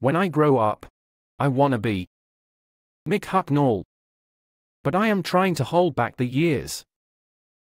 When I grow up, I wanna be Mick Hucknall. But I am trying to hold back the years.